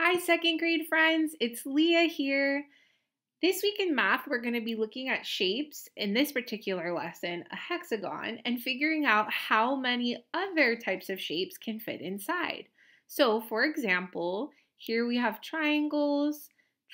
Hi, second grade friends. It's Leah here. This week in math, we're going to be looking at shapes, in this particular lesson, a hexagon, and figuring out how many other types of shapes can fit inside. So, for example, here we have triangles,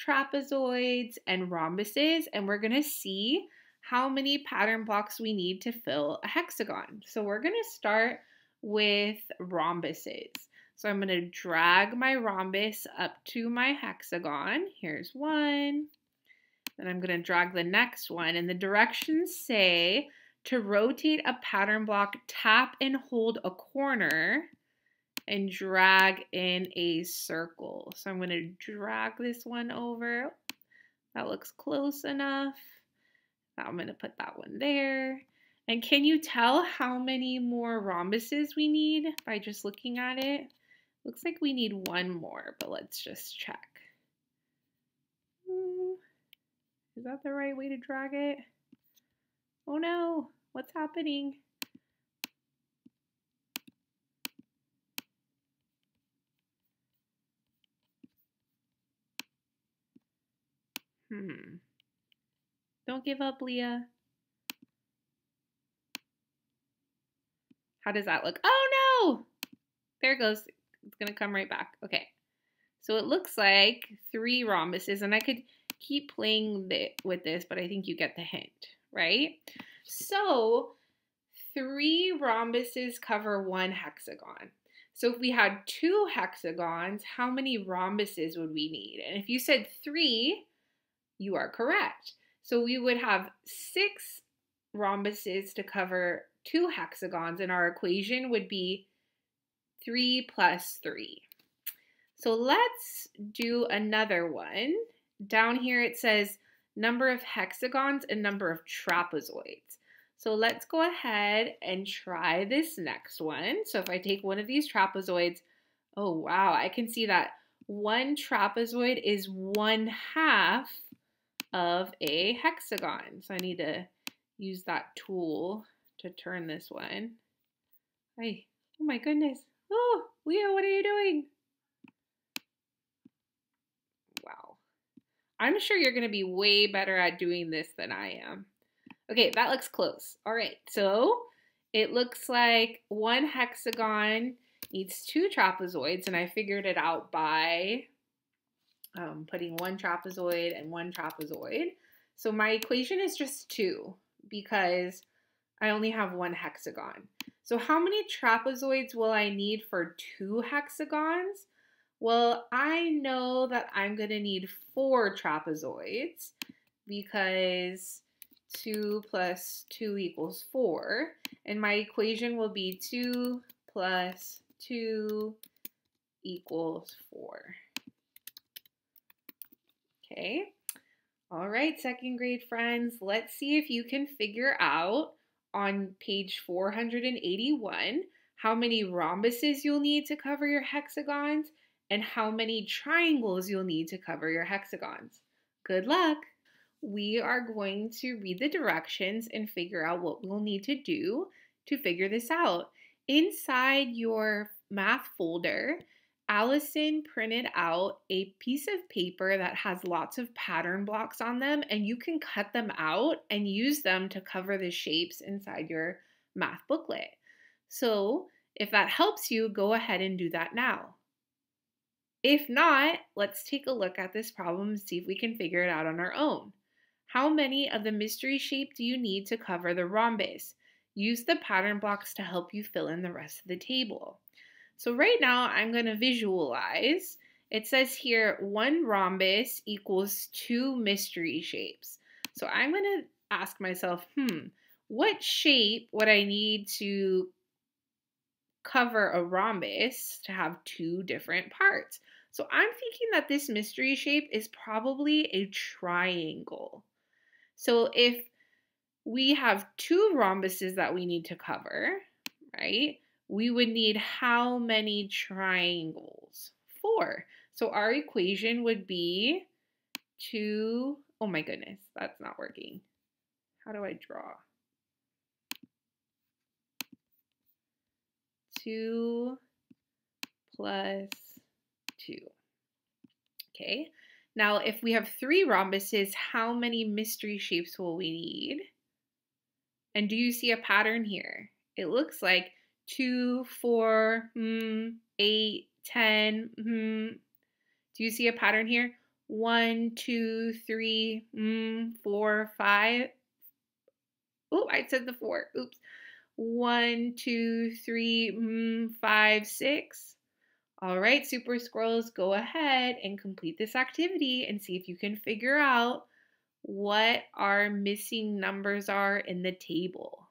trapezoids, and rhombuses, and we're going to see how many pattern blocks we need to fill a hexagon. So, we're going to start with rhombuses. So I'm going to drag my rhombus up to my hexagon. Here's one. Then I'm going to drag the next one. And the directions say to rotate a pattern block, tap and hold a corner and drag in a circle. So I'm going to drag this one over. That looks close enough. I'm going to put that one there. And can you tell how many more rhombuses we need by just looking at it? Looks like we need one more, but let's just check. Is that the right way to drag it? Oh no, what's happening? Hmm. Don't give up, Leah. How does that look? Oh no! There goes. It's going to come right back. Okay. So it looks like three rhombuses, and I could keep playing with this, but I think you get the hint, right? So three rhombuses cover one hexagon. So if we had two hexagons, how many rhombuses would we need? And if you said three, you are correct. So we would have six rhombuses to cover two hexagons, and our equation would be 3 plus 3. So let's do another one. Down here it says number of hexagons and number of trapezoids. So let's go ahead and try this next one. So if I take one of these trapezoids, oh wow, I can see that one trapezoid is one half of a hexagon. So I need to use that tool to turn this one. Hey, oh my goodness. Oh, Leo, what are you doing? Wow. I'm sure you're going to be way better at doing this than I am. Okay, that looks close. All right, so it looks like one hexagon needs two trapezoids, and I figured it out by um, putting one trapezoid and one trapezoid. So my equation is just two because I only have one hexagon. So how many trapezoids will I need for two hexagons? Well, I know that I'm going to need four trapezoids because 2 plus 2 equals 4. And my equation will be 2 plus 2 equals 4. Okay. All right, second grade friends, let's see if you can figure out on page 481 how many rhombuses you'll need to cover your hexagons and how many triangles you'll need to cover your hexagons. Good luck! We are going to read the directions and figure out what we'll need to do to figure this out. Inside your math folder, Allison printed out a piece of paper that has lots of pattern blocks on them, and you can cut them out and use them to cover the shapes inside your math booklet. So, if that helps you, go ahead and do that now. If not, let's take a look at this problem and see if we can figure it out on our own. How many of the mystery shape do you need to cover the rhombus? Use the pattern blocks to help you fill in the rest of the table. So right now I'm going to visualize. It says here one rhombus equals two mystery shapes. So I'm going to ask myself, hmm, what shape would I need to cover a rhombus to have two different parts? So I'm thinking that this mystery shape is probably a triangle. So if we have two rhombuses that we need to cover, right? We would need how many triangles? Four. So our equation would be two, oh my goodness, that's not working. How do I draw? Two plus two. Okay, now if we have three rhombuses, how many mystery shapes will we need? And do you see a pattern here? It looks like 2, 4, mm, 8, 10. Mm. Do you see a pattern here? 1, 2, 3, mm, 4, 5. Oh, I said the 4. Oops. 1, 2, 3, mm, 5, 6. All right, Super Squirrels, go ahead and complete this activity and see if you can figure out what our missing numbers are in the table.